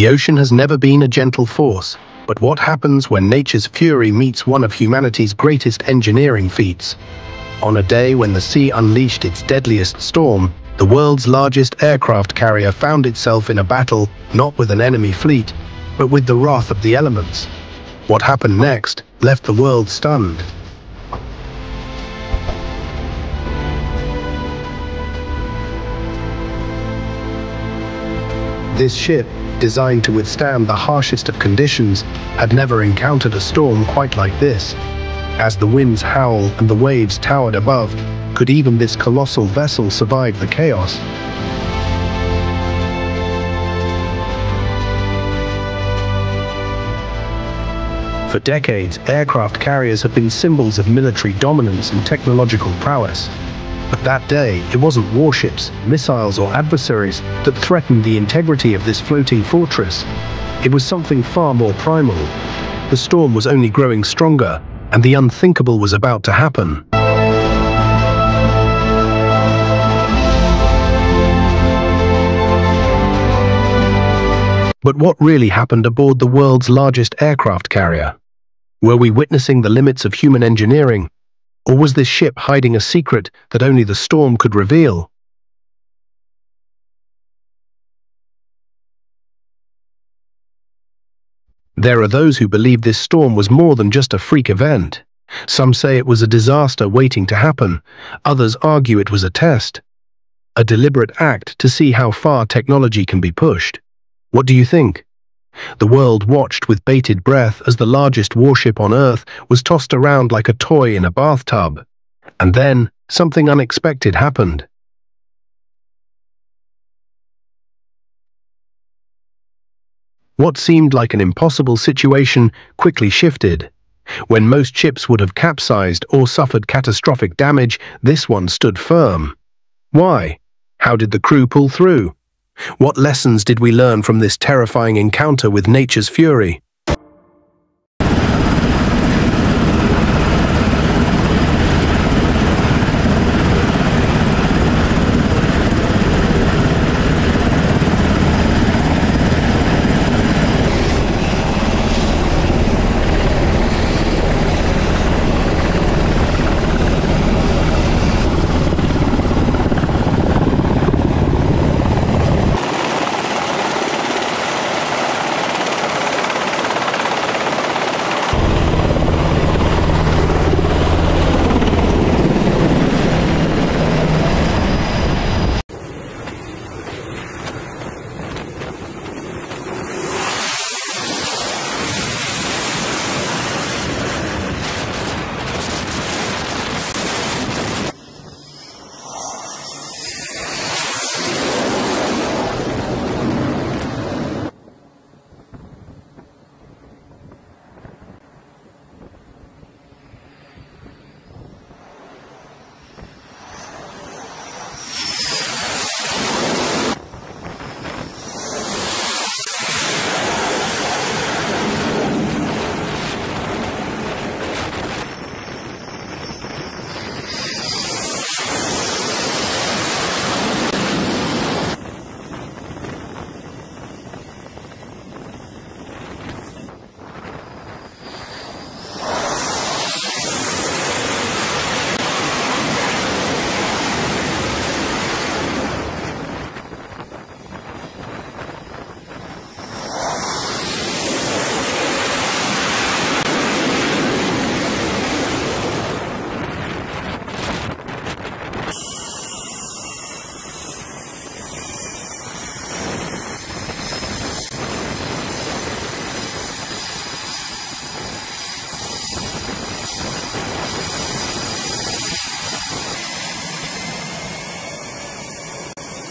The ocean has never been a gentle force, but what happens when nature's fury meets one of humanity's greatest engineering feats? On a day when the sea unleashed its deadliest storm, the world's largest aircraft carrier found itself in a battle not with an enemy fleet, but with the wrath of the elements. What happened next left the world stunned. This ship, designed to withstand the harshest of conditions, had never encountered a storm quite like this. As the winds howled and the waves towered above, could even this colossal vessel survive the chaos? For decades, aircraft carriers have been symbols of military dominance and technological prowess. But that day, it wasn't warships, missiles or adversaries that threatened the integrity of this floating fortress. It was something far more primal. The storm was only growing stronger, and the unthinkable was about to happen. But what really happened aboard the world's largest aircraft carrier? Were we witnessing the limits of human engineering, or was this ship hiding a secret that only the storm could reveal? There are those who believe this storm was more than just a freak event. Some say it was a disaster waiting to happen. Others argue it was a test. A deliberate act to see how far technology can be pushed. What do you think? The world watched with bated breath as the largest warship on Earth was tossed around like a toy in a bathtub. And then, something unexpected happened. What seemed like an impossible situation quickly shifted. When most ships would have capsized or suffered catastrophic damage, this one stood firm. Why? How did the crew pull through? What lessons did we learn from this terrifying encounter with nature's fury?